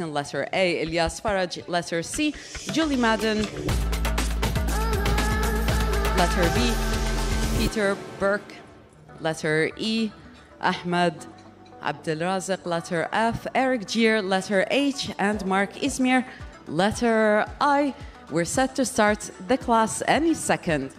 letter A, Ilyas Faraj, letter C, Julie Madden, letter B, Peter Burke, letter E, Ahmed Abdelrazak, letter F, Eric Gier, letter H, and Mark Izmir, letter I. We're set to start the class any second.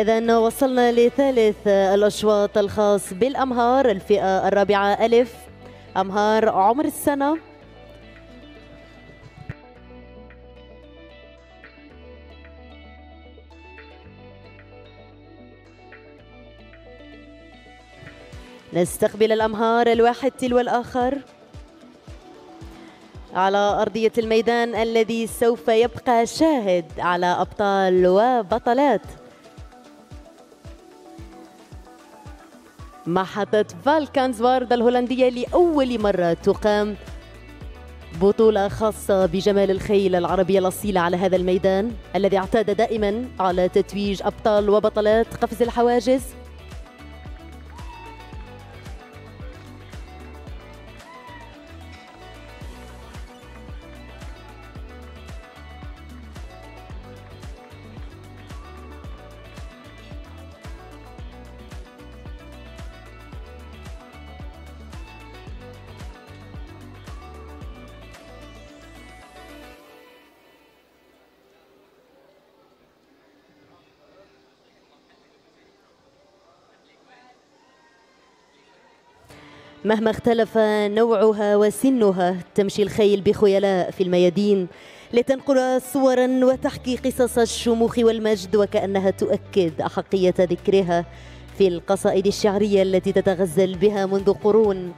إذا وصلنا لثالث الأشواط الخاص بالأمهار الفئة الرابعة ألف. أمهار عمر السنة. نستقبل الأمهار الواحد تلو الآخر. على أرضية الميدان الذي سوف يبقى شاهد على أبطال وبطلات. محطة فالكانز وارد الهولندية لأول مرة تقام بطولة خاصة بجمال الخيل العربية الأصيلة على هذا الميدان الذي اعتاد دائما على تتويج أبطال وبطلات قفز الحواجز مهما اختلف نوعها وسنها تمشي الخيل بخيلاء في الميادين لتنقل صورا وتحكي قصص الشموخ والمجد وكأنها تؤكد أحقية ذكرها في القصائد الشعرية التي تتغزل بها منذ قرون.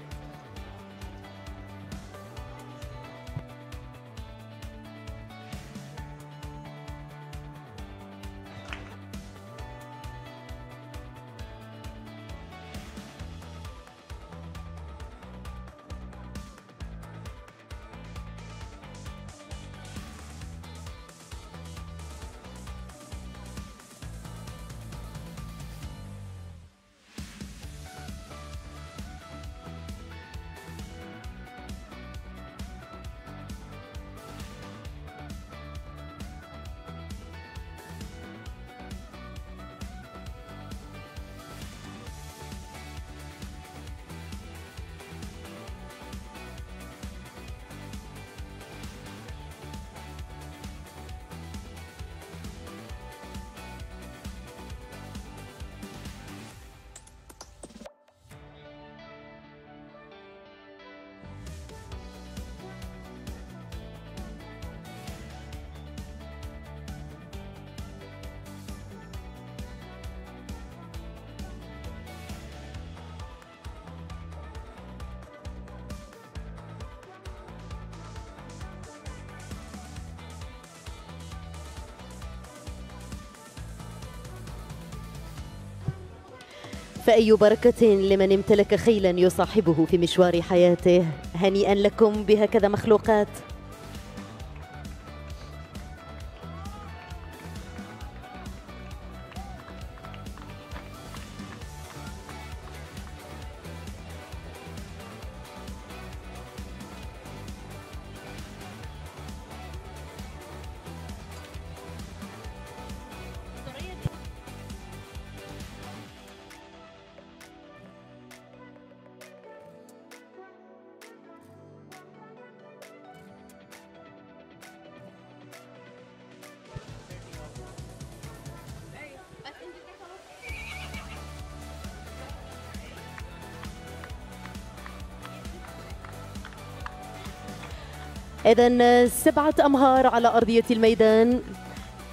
فأي بركة لمن امتلك خيلا يصاحبه في مشوار حياته؟ هنيئا لكم بهكذا مخلوقات. إذا سبعة أمهار على أرضية الميدان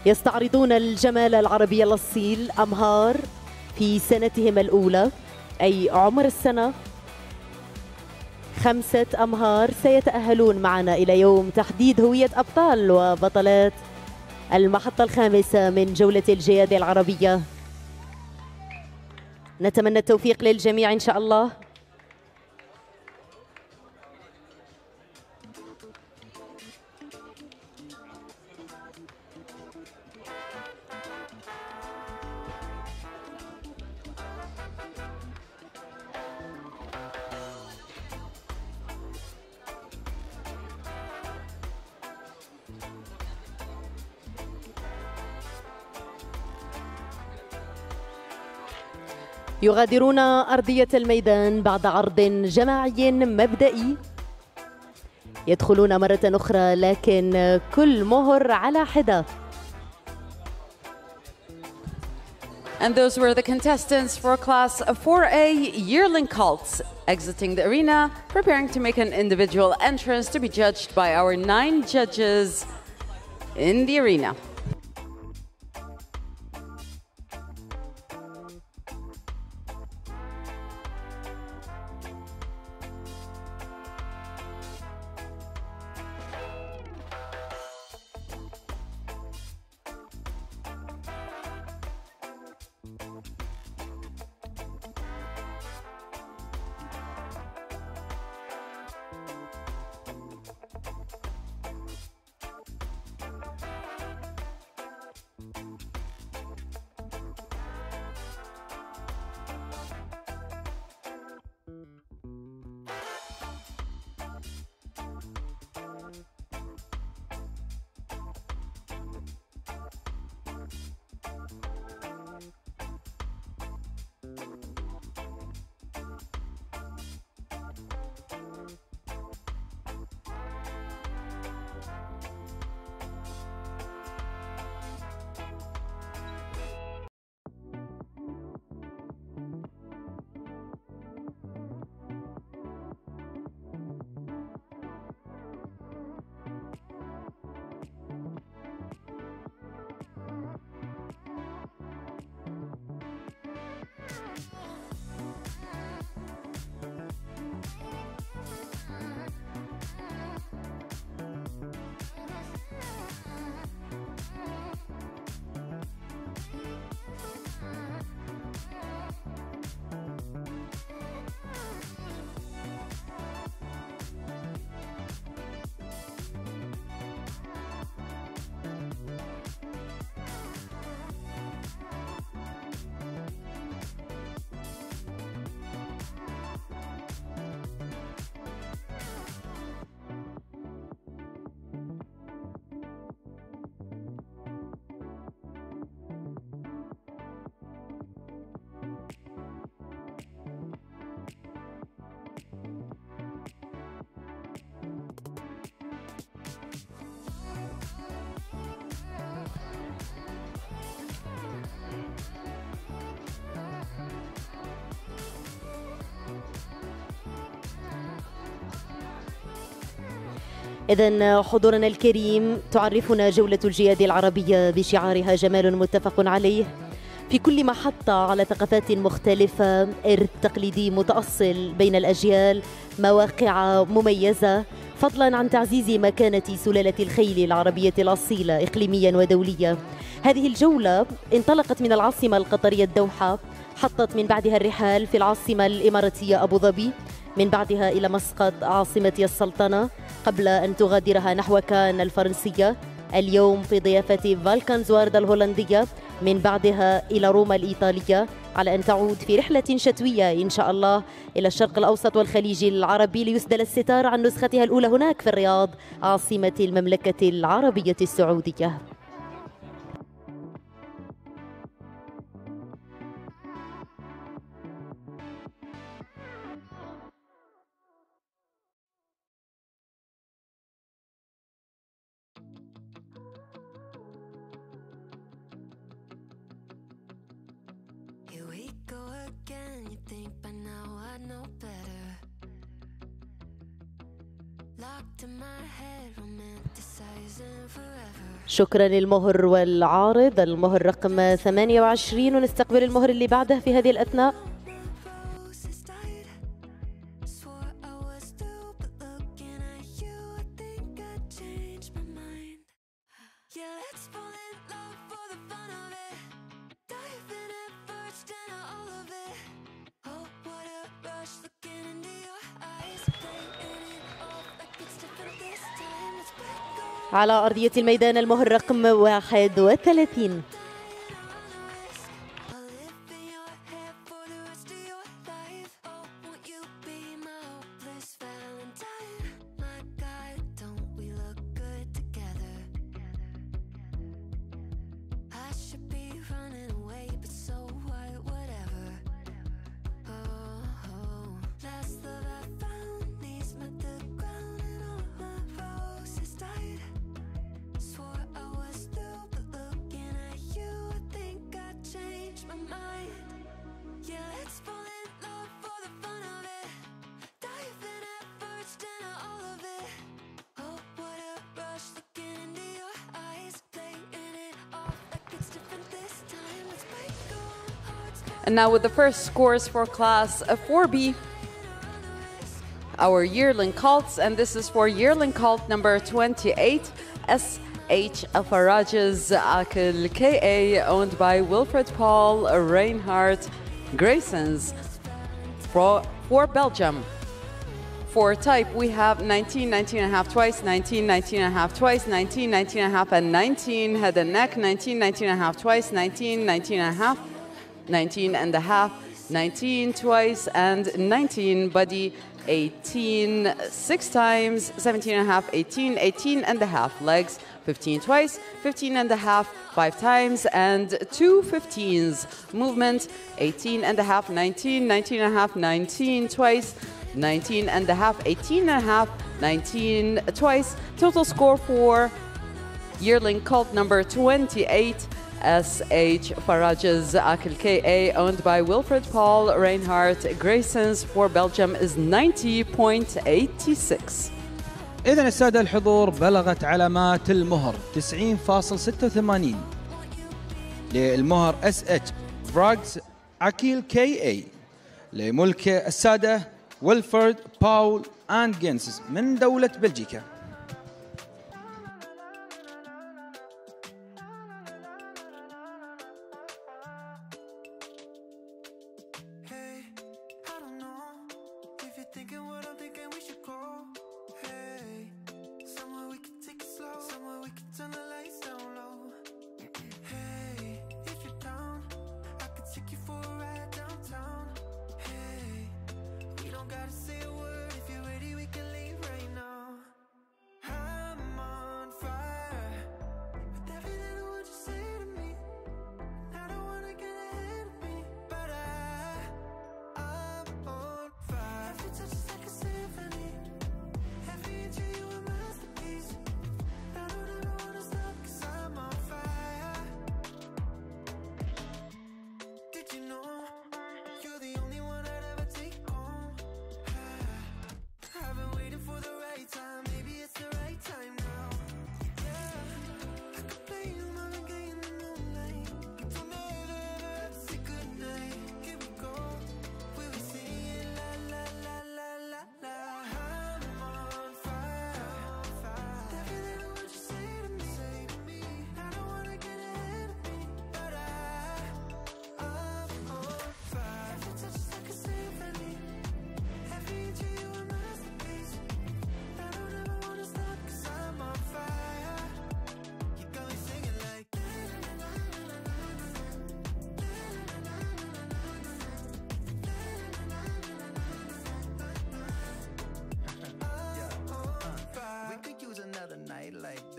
يستعرضون الجمال العربي الأصيل أمهار في سنتهم الأولى. أي عمر السنة؟ خمسة أمهار سيتأهلون معنا إلى يوم تحديد هوية أبطال وبطلات المحطة الخامسة من جولة الجيادة العربية. نتمنى التوفيق للجميع إن شاء الله. يغادرون أرضية الميدان بعد عرض جماعي مبدئي يدخلون مرة أخرى لكن كل مهر على حدة And those were the contestants for class 4A yearling cults exiting the arena, preparing to make an individual entrance to be judged by our nine judges in the arena. إذا حضورنا الكريم تعرفنا جولة الجياد العربية بشعارها جمال متفق عليه. في كل محطة على ثقافات مختلفة إرث تقليدي متأصل بين الأجيال مواقع مميزة. فضلا عن تعزيز مكانة سلالة الخيل العربية الأصيلة إقليميا ودوليا. هذه الجولة انطلقت من العاصمة القطرية الدوحة حطت من بعدها الرحال في العاصمة الإماراتية أبو ظبي. من بعدها إلى مسقط عاصمة السلطنة قبل أن تغادرها نحو كان الفرنسية. اليوم في ضيافة فالكنزوارد الهولندية من بعدها إلى روما الإيطالية على أن تعود في رحلة شتوية إن شاء الله إلى الشرق الأوسط والخليج العربي ليسدل الستار عن نسختها الأولى هناك في الرياض عاصمة المملكة العربية السعودية. شكرا للمهر والعارض. المهر رقم 28 ونستقبل المهر اللي بعده في هذه الأثناء. على أرضية الميدان المهر رقم 31 And now with the first scores for class uh, 4B, our yearling cults, and this is for yearling cult number 28, S.H. Farages Akil K.A., owned by Wilfred Paul Reinhardt Graysons for, for Belgium. For type, we have 19, 19 and a half twice, 19, 19 and a half twice, 19, 19 and a half, and 19. Head and neck, 19, 19 and a half twice, 19, 19 and a half, 19 and a half, 19 twice, and 19. Body, 18 six times, 17 and a half, 18, 18 and a half. Legs, 15 twice, 15 and a half, five times, and two 15s. Movement, 18 and a half, 19, 19 and a half, 19 twice, 19 and a half, 18 and a half, 19 twice. Total score for yearling cult number 28, S.H. Farages Akil K.A., owned by Wilfred Paul Reinhardt Graysons for Belgium, is 90.86. إذا السادة الحضور بلغت علامات المهر 90.86 للمهر اس اتش براغز اكيل كي اي لملك السادة ويلفرد باول اند جينسز من دولة بلجيكا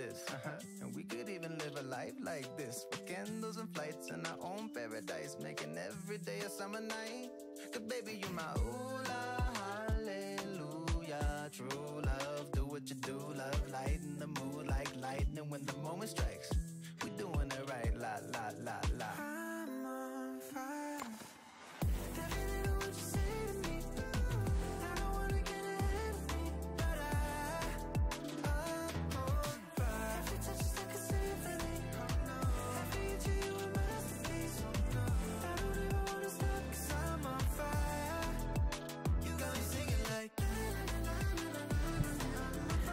this. Uh-huh. And we could even live a life like this. With candles and flights in our own paradise. Making every day a summer night. Cause baby, you my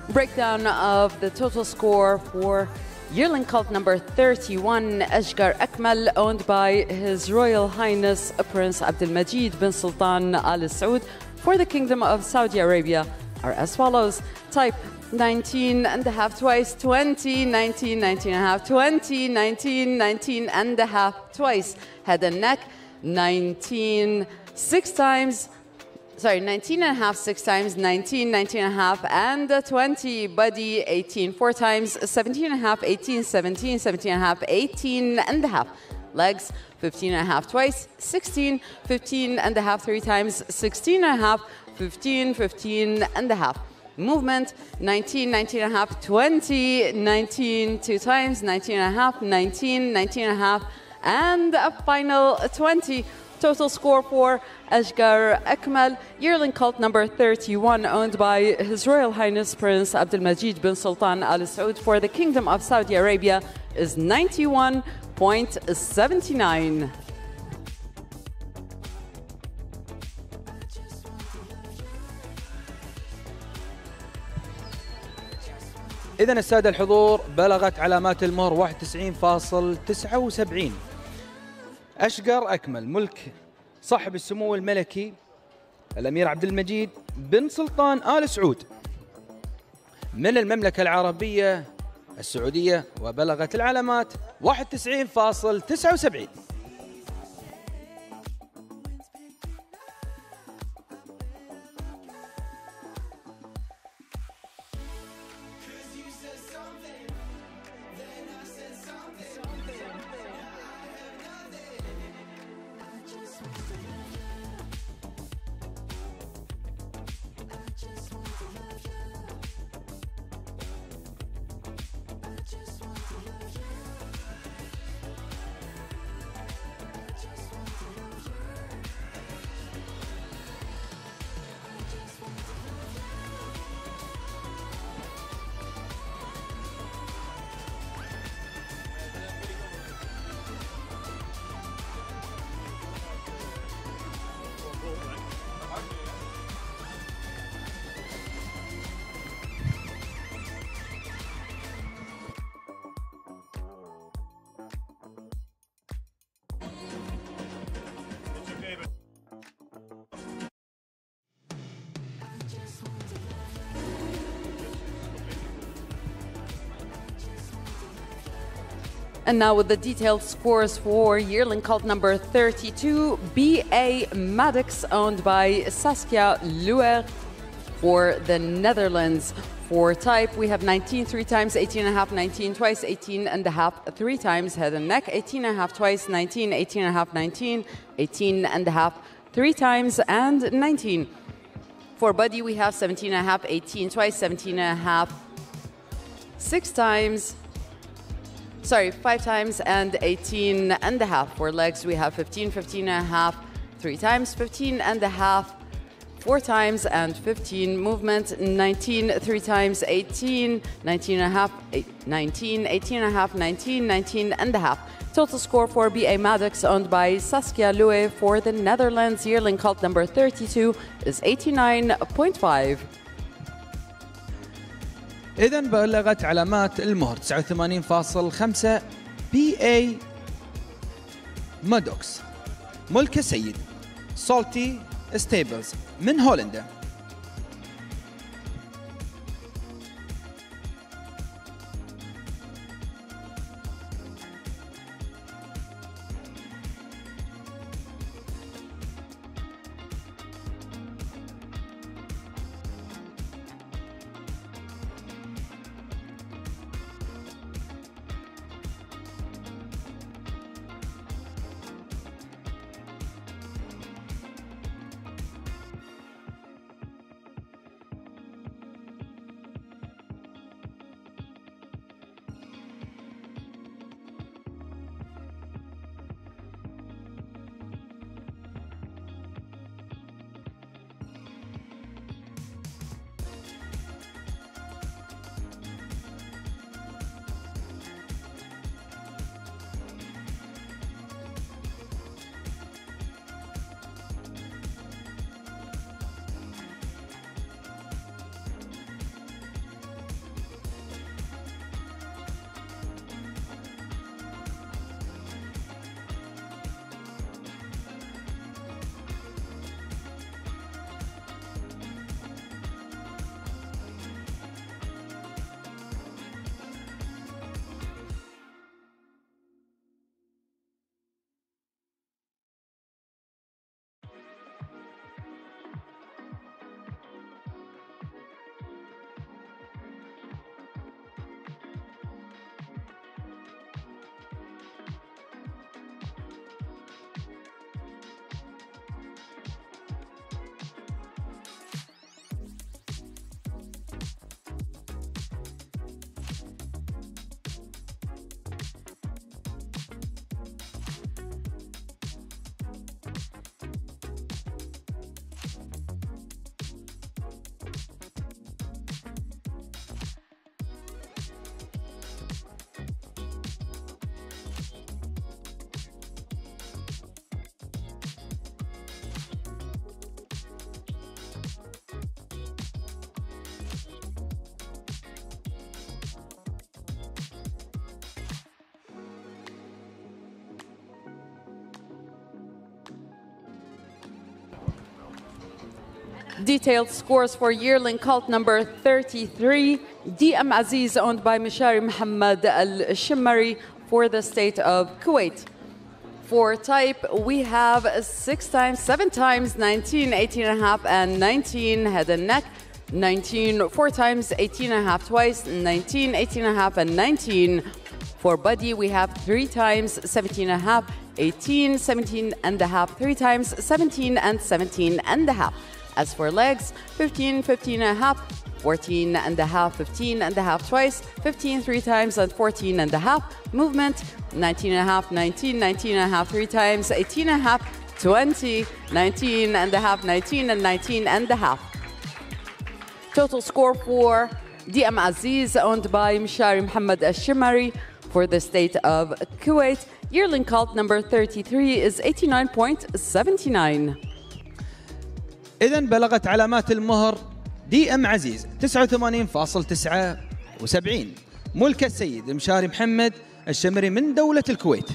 Breakdown of the total score for yearling cult number 31, Ashgar Akmal, owned by His Royal Highness Prince Abdulmajid bin Sultan Al Saud for the Kingdom of Saudi Arabia, are as follows. Type 19 and a half twice, 20, 19, 19 and a half, 20, 19, 19 and a half twice. Head and neck, 19 six times, sorry, 19 and a half six times, 19, 19 and a half, and uh, 20. Body, 18 four times, 17 and a half, 18, 17, 17 and a half, 18 and a half. Legs, 15 and a half twice, 16, 15 and a half three times, 16 and a half, 15, 15 and a half. Movement, 19, 19 and a half, 20, 19 two times, 19 and a half, 19, 19 and a half, and a final 20. Total score for Ashgar Akmal, yearling cult number 31, owned by His Royal Highness Prince Abdulmajid bin Sultan Al Saud for the Kingdom of Saudi Arabia, is 91.79. إذا السادة الحضور بلغت علامات المهر 91.79 أشقر أكمل ملك صاحب السمو الملكي الأمير عبد المجيد بن سلطان آل سعود. من المملكة العربية السعودية وبلغت العلامات 91.79 And now with the detailed scores for yearling cult number 32, BA Maddox, owned by Saskia Luer for the Netherlands. For type, we have 19 three times, 18 and a half, 19 twice, 18 and a half three times, head and neck, 18 and a half twice, 19, 18 and a half, 19, 18 and a half three times, and 19. For body, we have 17 and a half, 18 twice, 17 and a half, six times, sorry, five times and 18 and a half. For legs, we have 15, 15 and a half, three times, 15 and a half, four times, and 15 movement, 19, three times, 18, 19 and a half, eight, 19, 18 and a half, 19, 19 and a half. Total score for BA Maddox, owned by Saskia Lue for the Netherlands, yearling cult number 32 is 89.5. إذا بلغت علامات المهر 89.5 بي اي مادوكس. ملك سيد. سولتي ستيبلز. من هولندا. Detailed scores for yearling cult number 33, DM Aziz, owned by Mishari Muhammad Al Shimmari for the state of Kuwait. For type, we have six times, seven times, 19, 18 and a half, and 19 head and neck. 19 four times, 18 and a half twice, 19, 18 and a half, and 19. For body, we have three times, 17 and a half, 18, 17 and a half, three times, 17 and 17 and a half. As for legs, 15, 15 and a half, 14 and a half, 15 and a half twice, 15 three times, and 14 and a half. Movement, 19 and a half, 19, 19 and a half, three times, 18 and a half, 20, 19 and a half, 19 and 19 and a half. Total score for DM Aziz, owned by Mishari Muhammad Al-Shimari for the state of Kuwait. Yearling cult number 33 is 89.79. إذا بلغت علامات المهر دي إم عزيز 89.79 ملك السيد مشاري محمد الشمري من دولة الكويت.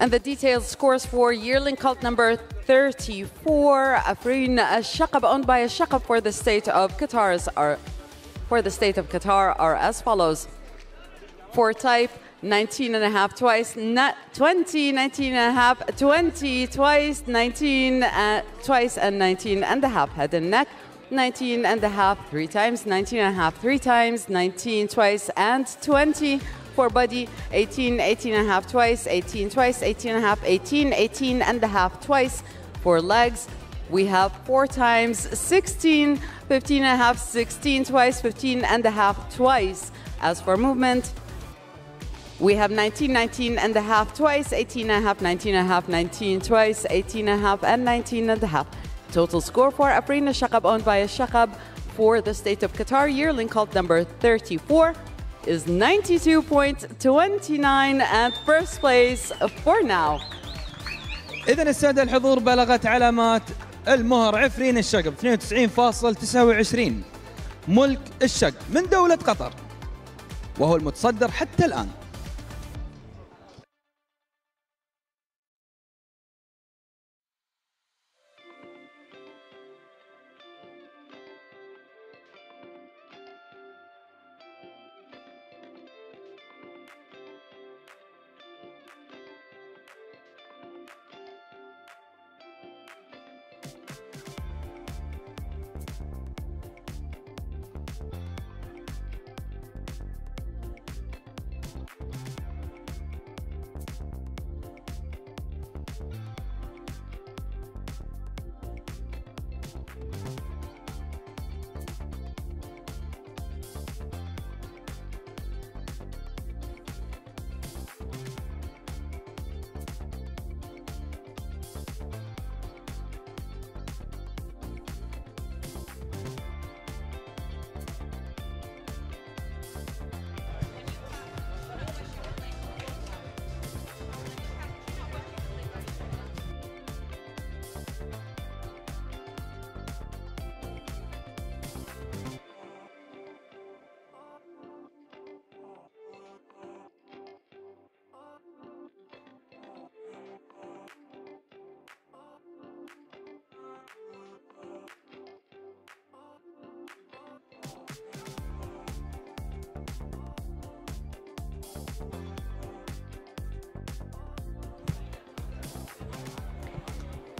And the detailed scores for yearling cult number 34, Afrin Al-Shaqab, owned by Al-Shaqab for the state of Qatar are for the state of Qatar are as follows. For type 19 and a half twice, not 20, 19 and a half, 20 twice, 19 uh, twice, and 19 and a half. Head and neck, 19 and a half three times, 19 and a half three times, 19 twice, and 20. For body, 18, 18 and a half twice, 18 twice, 18 and a half, 18, 18 and a half twice. For legs, we have four times, 16, 15 and a half, 16 twice, 15 and a half twice. As for movement, we have 19, 19 and a half twice, 18 and a half, 19 and a half, 19 twice, 18 and a half, and 19 and a half. Total score for Afrina Shaqab, owned by Shaqab for the state of Qatar, yearling cult number 34 is 92.29 and first place for now. إذا السادة الحضور بلغت علامات المهر عفرين الشقب 92.29 ملك الشق من دولة قطر وهو المتصدر حتى الآن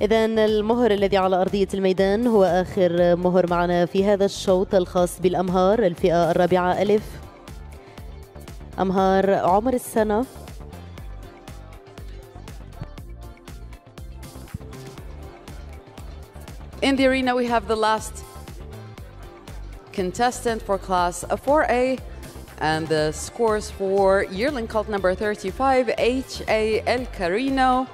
إذا المهر الذي على أرضية الميدان هو آخر مهر معنا في هذا الشوط الخاص بالأمهار الفئة الرابعة ألف أمهار عمر السنة In the arena, we have the last contestant for class 4A and the scores for yearling cult number 35 H.A. El Carino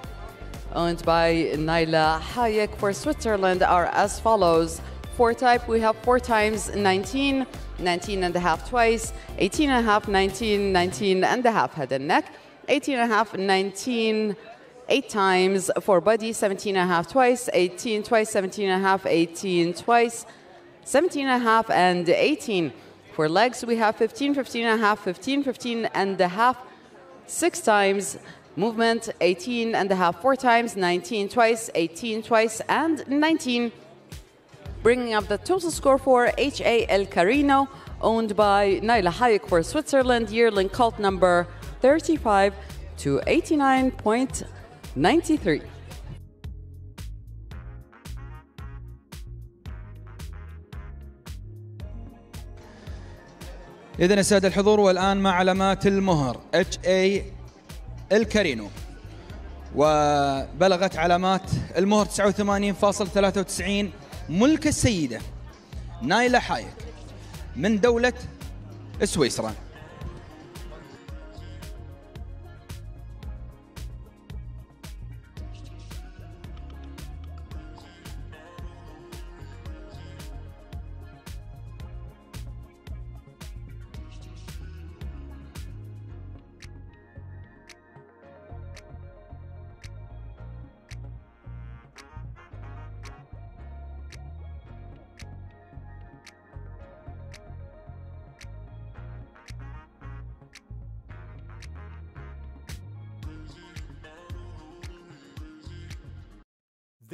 owned by Nayla Hayek for Switzerland are as follows. For type, we have four times 19, 19 and a half twice, 18 and a half, 19, 19 and a half head and neck, 18 and a half, 19, eight times for body, 17 and a half twice, 18 twice, 17 and a half, 18 twice, 17 and a half and 18. For legs, we have 15, 15 and a half, 15, 15 and a half, six times. Movement 18 and a half four times, 19 twice, 18 twice, and 19. Bringing up the total score for H.A. El Carino, owned by Nayla Hayek for Switzerland, yearling cult number 35 to 89.93. إذا السادة الحضور والآن مع علامات المهر HA الكارينو. وبلغت علامات المهر 89.93 ملك السيدة نايلة حايك من دولة سويسرا.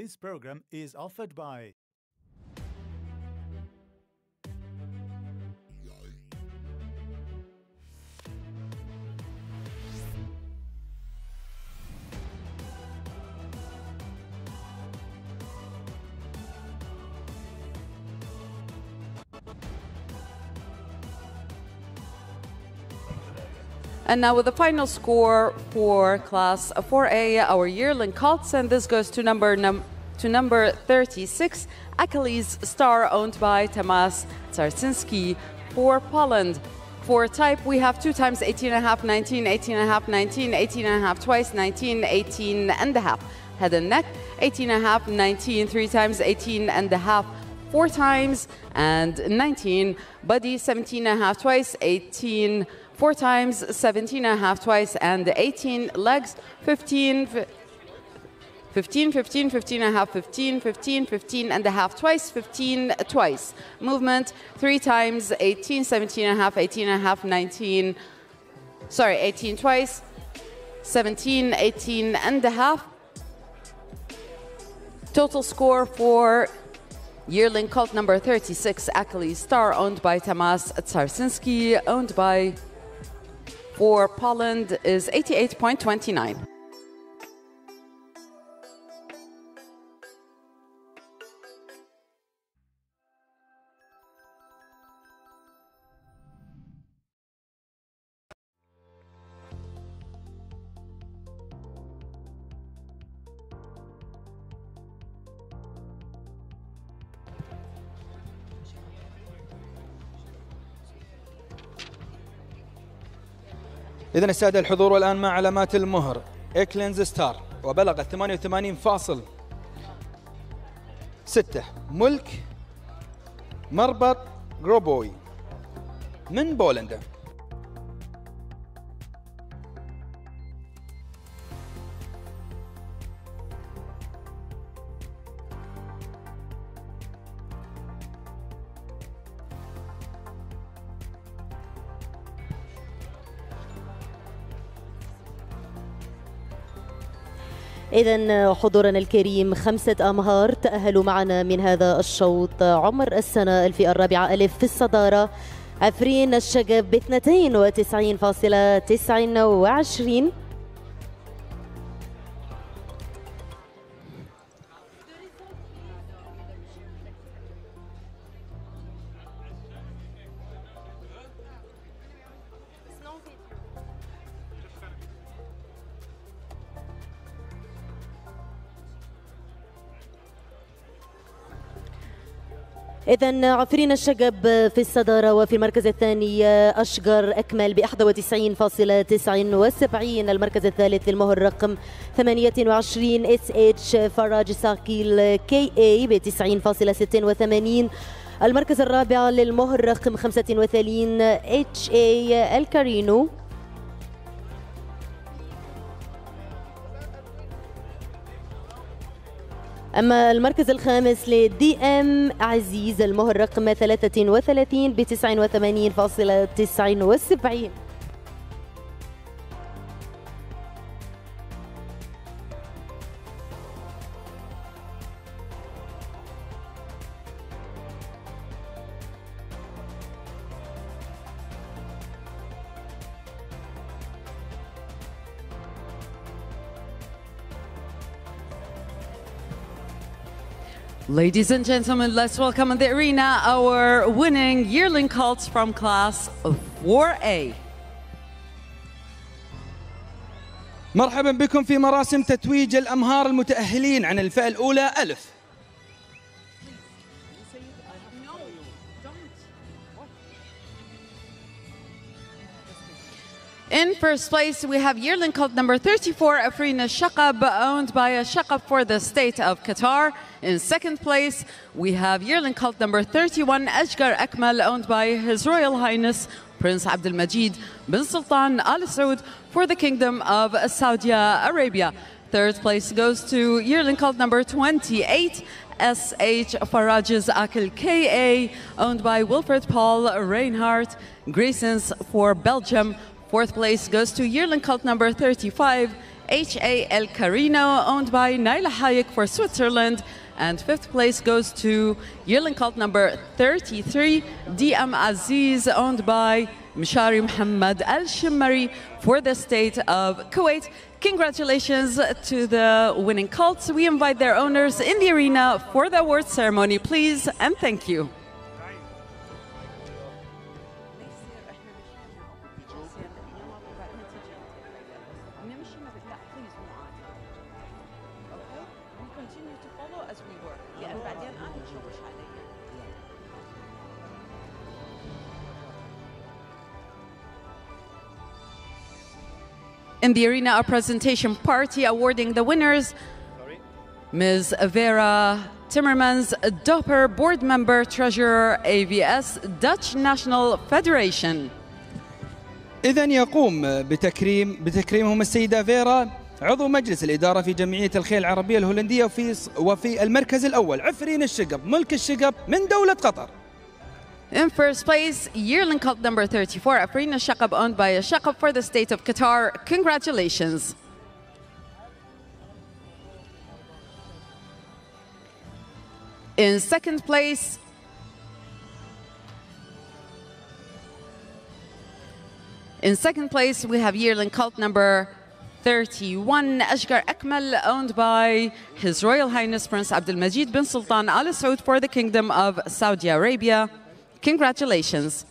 This program is offered by And now with the final score for class 4A, our yearling cults, and this goes to number num- to number 36, Achilles Star, owned by Tamas Tsarsinski for Poland. For type, we have two times 18 and a half, 19, 18 and a half, 19, 18 and a half twice, 19, 18 and a half. Head and neck, 18 and a half, 19, three times, 18 and a half, four times, and 19. Body, 17 and a half twice, 18 four times, 17 and a half twice, and 18 legs, 15, fi- 15, 15, 15 and a half, 15, 15, 15 and a half twice, 15 twice. Movement, three times, 18, 17 and a half, 18 and a half, 19, sorry, 18 twice, 17, 18 and a half. Total score for yearling colt number 36, Achilles Star, owned by Tamas Tsarsinski, owned by for Poland is 88.29. إذن السادة الحضور والآن مع علامات المهر. إكلينز ستار وبلغت 88.6 ملك مربط جروبوي من بولندا. إذا حضورنا الكريم خمسة أمهار تأهلوا معنا من هذا الشوط. عمر السنة الفئة الرابعة ألف في الصدارة. عفرين الشقب ب 92.29 إذا عفرين الشقب في الصدارة وفي المركز الثاني أشقر أكمل ب 91.79 المركز الثالث للمهر رقم 28 إس إتش فراج ساكيل كي إي ب 90.86 المركز الرابع للمهر رقم 35 إتش إي الكارينو أما المركز الخامس لدي أم عزيز المهر رقم 33 ب 89.79 Ladies and gentlemen, let's welcome in the arena our winning yearling colts from class 4A. مرحبا بكم في مراسم تتويج الأمهار المتأهلين عن الفئة الأولى ألف In first place, we have yearling colt number 34, Afrina Shaqab, owned by a for the state of Qatar. In second place, we have yearling colt number 31, Ashgar Akmal, owned by His Royal Highness Prince Abdul Majid bin Sultan Al Saud for the Kingdom of Saudi Arabia. Third place goes to yearling colt number 28, SH Farages Akil KA, owned by Wilfred Paul Reinhardt, Graysons for Belgium. Fourth place goes to yearling colt number 35, HA El Carino, owned by Nayla Hayek for Switzerland. And fifth place goes to yearling colt number 33, DM Aziz, owned by Mishari Muhammad Al Shimmari for the state of Kuwait. Congratulations to the winning colts. We invite their owners in the arena for the award ceremony, please, and thank you. In the arena, a presentation party awarding the winners Ms. Vera Timmermans, Dopper Board Member, Treasurer, AVS, Dutch National Federation. إذا يقوم بتكريم بتكريمهم السيدة فيرا عضو مجلس الإدارة في جمعية الخيل العربية الهولندية وفي وفي المركز الأول عفرين الشقب ملك الشقب من دولة قطر In first place, yearling colt number 34, Afrina Shaqab, owned by a Shaqab for the state of Qatar. Congratulations. In second place, in second place, we have yearling colt number 31, Ashgar Akmal, owned by His Royal Highness Prince Abdul Majid bin Sultan Al Saud for the Kingdom of Saudi Arabia. Congratulations.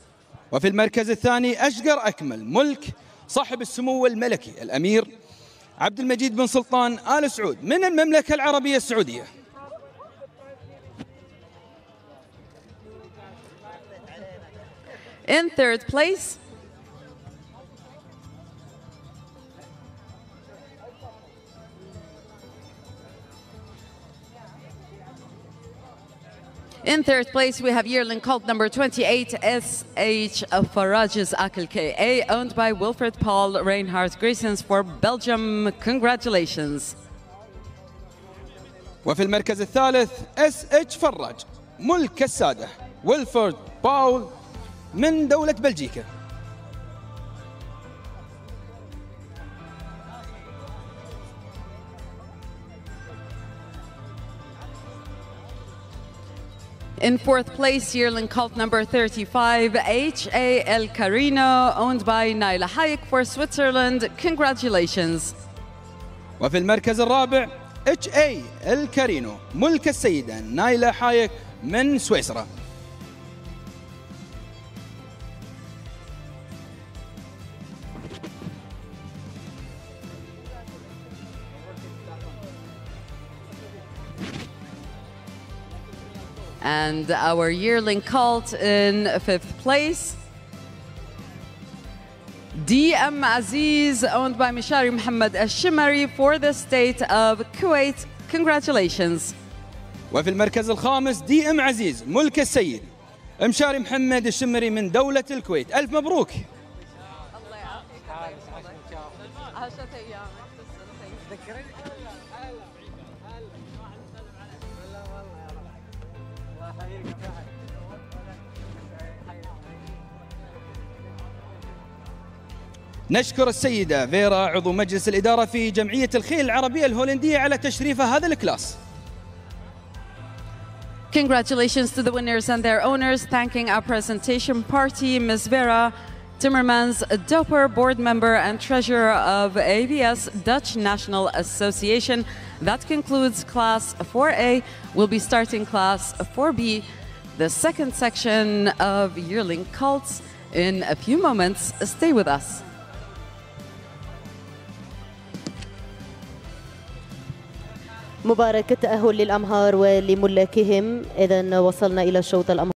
وفي المركز الثاني أشقر أكمل ملك صاحب السمو الملكي الأمير عبد المجيد بن سلطان آل سعود من المملكة العربية السعودية In third place, In third place, we have yearling cult number 28, SH Farages Akil KA, owned by Wilfred Paul Reinhardt Graysons for Belgium. Congratulations. وفي المركز الثالث اس اتش فراج ملك السادة ويلفورد باول من دولة بلجيكا In fourth place, yearling colt number 35, H.A. El Carino, owned by Nayla Hayek for Switzerland. Congratulations. وفي المركز الرابع H.A. El Carino ملك السيدة نايلا حايك من سويسرا and our yearling colt in fifth place. DM Aziz, owned by Mishari Mohammed Ashimari for the state of Kuwait. Congratulations. وفي المركز الخامس دي ام عزيز ملك السيد مشاري محمد الشمري من دولة الكويت ألف مبروك نشكر السيدة فيرا عضو مجلس الإدارة في جمعية الخيل العربية الهولندية على تشريفها هذا الكلاس Congratulations to the winners and their owners. Thanking our presentation party, Ms. Vera Timmermans, Doper board member and treasurer of ABS Dutch National Association. That concludes class 4A. We'll be starting class 4B, the second section of yearling cults, in a few moments. Stay with us. مبارك التأهل للأمهار ولملاكهم إذا وصلنا إلى الشوط الأمهار.